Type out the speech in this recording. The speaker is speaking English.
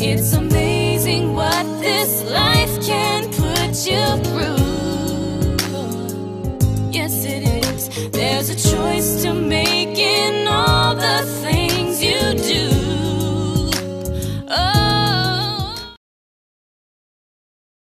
It's amazing what this life can put you through. Yes, it is. There's a choice.